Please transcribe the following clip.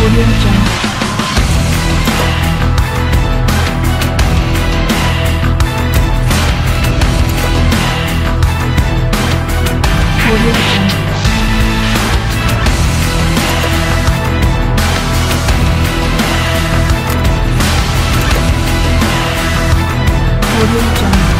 오디오장 오디오장